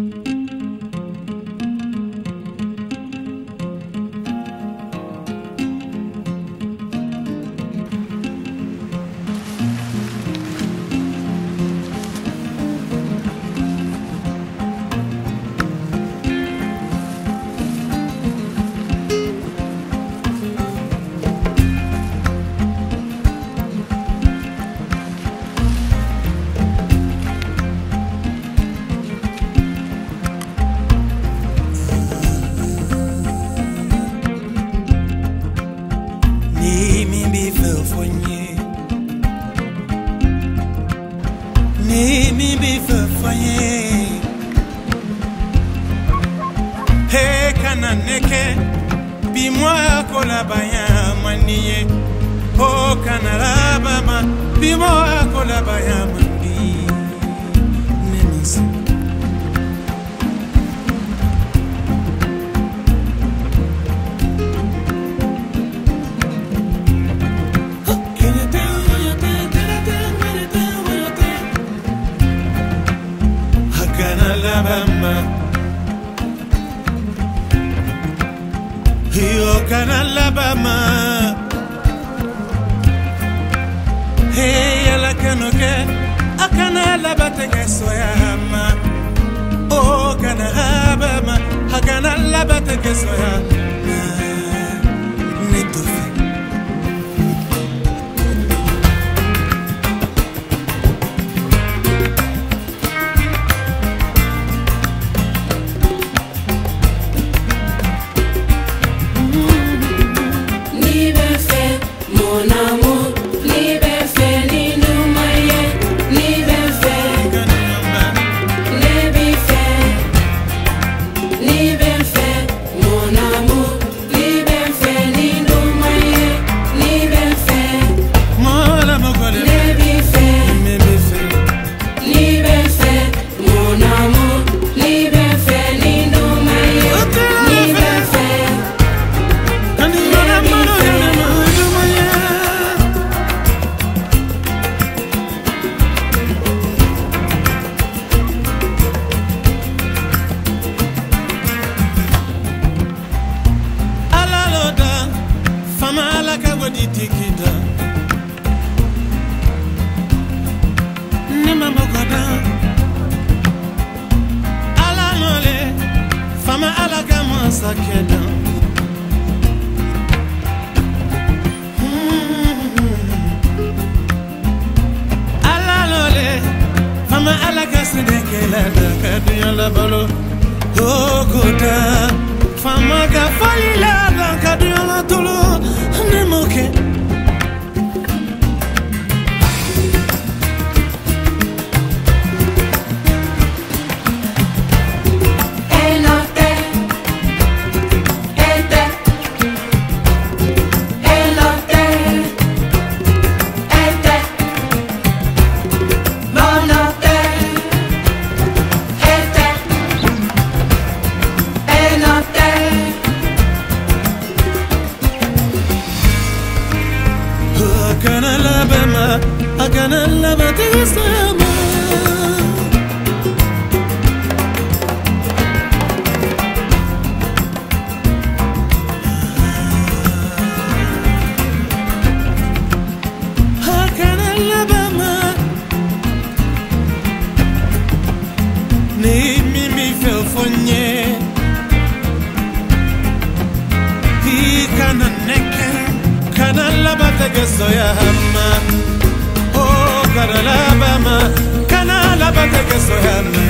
Ni Ni mi bi fẹ́ fọyín. He kana neke bi mwa kola baya maniye. O kana rabama bi mwa kola baya. Hey, ala kanoke, akana labate kesoyama. Oh, kana Alabama, hakana labate kesoyama. Nitufi. Alaka wadi tikida. Nima mogoda. Hmm. Alalole, fama alaka masakeda. alalole fama ala ka sidekela da ka dunya labalo fama ka falila da ka dunya latolo ni mimi felfonye. Hi kana neke kana labata gesoya hama oh kana labama kana labata gesoya hama